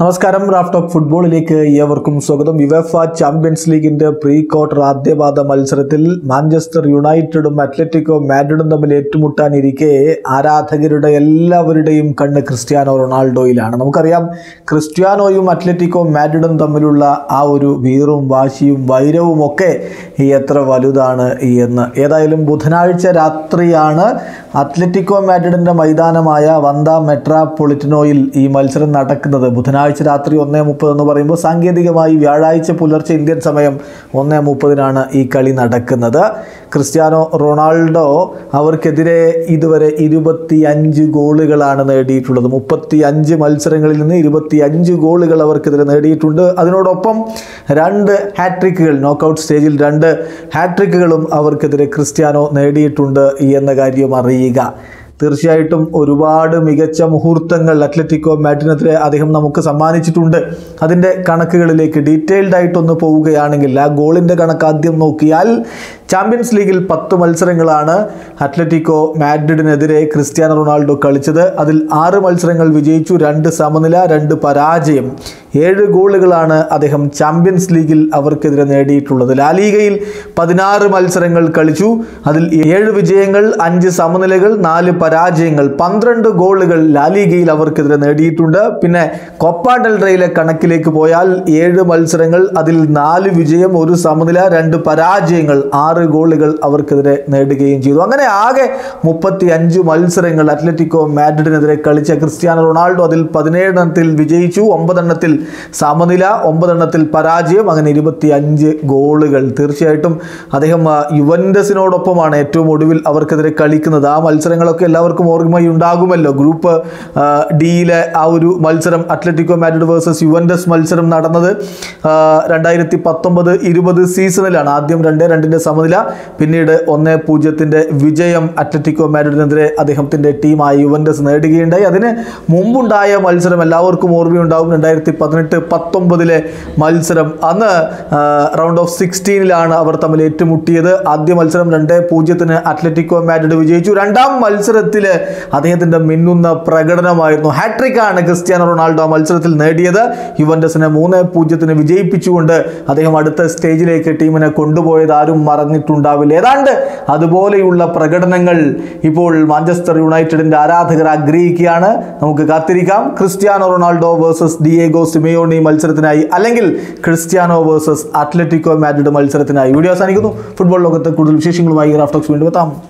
നമസ്കാരം Raf talk ഫുട്ബോളിലേക്ക് ഏവർക്കും സ്വാഗതം. യുവഫ ചാമ്പ്യൻസ് ലീഗിന്റെ പ്രീ ക്വാർട്ടർ ആദ്യപാദ മത്സരത്തിൽ മാഞ്ചസ്റ്റർ യുണൈറ്റഡും അത്ലറ്റിക്കോ മാഡ്രിഡും തമ്മിൽ ഏറ്റുമുട്ടാനിരിക്കെ ആരാധകരുടെ എല്ലാവരുടെയും കണ്ണ് ക്രിസ്ത്യാനോ റൊണാൾഡോയിലാണ്. നമുക്കറിയാം ക്രിസ്ത്യാനോയും അത്ലറ്റിക്കോ മാഡ്രിഡും തമ്മിലുള്ള ആ ഒരു വീറും വാശിയും വൈരവും ഒക്കെ എത്ര വലുതാണ് എന്ന്. ഏതായാലും ബുധനാഴ്ച രാത്രിയാണ് അത്ലറ്റിക്കോ മാഡ്രിഡിന്റെ മൈതാനമായ വന്ത മെട്രാപൊളിറ്റിനോയിൽ ഈ മത്സരം നടക്കുന്നത്. ബുധനാഴ്ച രാത്രി ഒന്നേ മുപ്പത് എന്ന് പറയുമ്പോൾ സാങ്കേതികമായി വ്യാഴാഴ്ച പുലർച്ചെ ഇന്ത്യൻ സമയം ഒന്നേ മുപ്പതിനാണ് ഈ കളി നടക്കുന്നത്. ക്രിസ്ത്യാനോ റൊണാൾഡോ അവർക്കെതിരെ ഇതുവരെ ഇരുപത്തി അഞ്ച് ഗോളുകളാണ് നേടിയിട്ടുള്ളത്. മുപ്പത്തി അഞ്ച് മത്സരങ്ങളിൽ നിന്ന് ഇരുപത്തി അഞ്ച് ഗോളുകൾ അവർക്കെതിരെ നേടിയിട്ടുണ്ട്. അതിനോടൊപ്പം രണ്ട് ഹാട്രിക്കുകൾ നോക്കൗട്ട് സ്റ്റേജിൽ രണ്ട് ഹാട്രിക്കുകളും അവർക്കെതിരെ ക്രിസ്ത്യാനോ നേടിയിട്ടുണ്ട് എന്ന കാര്യം അറിയുക. തീർച്ചയായിട്ടും ഒരുപാട് മികച്ച മുഹൂർത്തങ്ങൾ അത്ലറ്റിക്കോ മാറ്റിനെതിരെ അദ്ദേഹം നമുക്ക് സമ്മാനിച്ചിട്ടുണ്ട്. അതിന്റെ കണക്കുകളിലേക്ക് ഡീറ്റെയിൽഡ് ആയിട്ടൊന്ന് പോവുകയാണെങ്കിൽ ആ ഗോളിന്റെ കണക്ക് ആദ്യം നോക്കിയാൽ ചാമ്പ്യൻസ് ലീഗിൽ പത്ത് മത്സരങ്ങളാണ് അത്ലറ്റിക്കോ മാഡ്രിഡിനെതിരെ ക്രിസ്ത്യാനോ റൊണാൾഡോ കളിച്ചത്. അതിൽ ആറ് മത്സരങ്ങൾ വിജയിച്ചു. രണ്ട് സമനില രണ്ട് പരാജയം. ഏഴ് ഗോളുകളാണ് അദ്ദേഹം ചാമ്പ്യൻസ് ലീഗിൽ അവർക്കെതിരെ നേടിയിട്ടുള്ളത്. ലാലീഗയിൽ പതിനാറ് മത്സരങ്ങൾ കളിച്ചു. അതിൽ ഏഴ് വിജയങ്ങൾ അഞ്ച് സമനിലകൾ നാല് പരാജയങ്ങൾ. പന്ത്രണ്ട് ഗോളുകൾ ലാലീഗയിൽ അവർക്കെതിരെ നേടിയിട്ടുണ്ട്. പിന്നെ കൊപ്പ ഡെൽറയിലെ കണക്കിലേക്ക് പോയാൽ ഏഴ് മത്സരങ്ങൾ അതിൽ നാല് വിജയം ഒരു സമനില രണ്ട് പരാജയങ്ങൾ ആറ് ഗോളുകൾ അവർക്കെതിരെ നേടുകയും ചെയ്തു. അങ്ങനെ ആകെ മുപ്പത്തി അഞ്ച് മത്സരങ്ങൾ അത്ലറ്റിക്കോ മാഡ്രിഡിനെതിരെ കളിച്ച ക്രിസ്ത്യാനോ റൊണാൾഡോ അതിൽ പതിനേഴെണ്ണത്തിൽ വിജയിച്ചു ഒമ്പതെണ്ണത്തിൽ സമനില ഒമ്പതെണ്ണത്തിൽ പരാജയം അങ്ങനെ ഇരുപത്തി അഞ്ച് ഗോളുകൾ. തീർച്ചയായിട്ടും അദ്ദേഹം യുവൻഡസിനോടൊപ്പമാണ് ഏറ്റവും ഒടുവിൽ അവർക്കെതിരെ കളിക്കുന്നത്. ആ മത്സരങ്ങളൊക്കെ എല്ലാവർക്കും ഓർമ്മയുണ്ടാകുമല്ലോ ഗ്രൂപ്പ് ഡിയിലെ ആ ഒരു മത്സരം അത്ലറ്റിക്കോ മാഡ്രിഡ് വേഴ്സസ് യുവൻഡസ് മത്സരം നടന്നത് രണ്ടായിരത്തി പത്തൊമ്പത് ഇരുപത് സീസണിലാണ്. ആദ്യം രണ്ട് രണ്ടിന്റെ സമനില പിന്നീട് ഒന്ന് പൂജ്യത്തിന്റെ വിജയം അത്ലറ്റിക്കോ മാഡ്രിഡിനെതിരെ അദ്ദേഹത്തിന്റെ ടീമായ യുവൻഡസ് നേടുകയുണ്ടായി. അതിന് മുമ്പുണ്ടായ മത്സരം എല്ലാവർക്കും ഓർമ്മയുണ്ടാകും രണ്ടായിരത്തി പതിനെട്ട് പത്തൊമ്പതിലെ മത്സരം. അന്ന് റൗണ്ട് ഓഫ് സിക്സ്റ്റീനിലാണ് അവർ തമ്മിൽ ഏറ്റുമുട്ടിയത്. ആദ്യ മത്സരം രണ്ട് പൂജ്യത്തിന് അത്ലറ്റിക്കോ മാഡ്രിഡ് വിജയിച്ചു. രണ്ടാം മത്സരത്തിൽ അദ്ദേഹത്തിന്റെ മിന്നുന്ന പ്രകടനമായിരുന്നു. ഹാട്രിക്കാണ് ക്രിസ്ത്യാനോ റൊണാൾഡോ മത്സരത്തിൽ നേടിയത്. യുവൻഡസിനെ മൂന്ന് പൂജ്യത്തിന് വിജയിപ്പിച്ചുകൊണ്ട് അദ്ദേഹം അടുത്ത സ്റ്റേജിലേക്ക് ടീമിനെ കൊണ്ടുപോയത് ആരും മറന്നിട്ടുണ്ടാവില്ല. ഏതാണ്ട് അതുപോലെയുള്ള പ്രകടനങ്ങൾ ഇപ്പോൾ മാഞ്ചസ്റ്റർ യുണൈറ്റഡിന്റെ ആരാധകർ ആഗ്രഹിക്കുകയാണ്. നമുക്ക് കാത്തിരിക്കാം. Cristiano Ronaldo versus Diego Simeone മത്സരത്തിനായി അല്ലെങ്കിൽ ക്രിസ്ത്യാനോ വേഴ്സസ് അത്ലറ്റിക്കോ മാഡ്രിഡ് മത്സരത്തിനായി. വീഡിയോ അവസാനിക്കുന്നു. ഫുട്ബോൾ ലോകത്ത് കൂടുതൽ വിശേഷങ്ങളുമായി റാഫ്റ്റോക്സ് വീണ്ടും എത്താം.